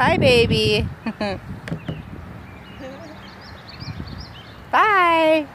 Bye, baby. Bye.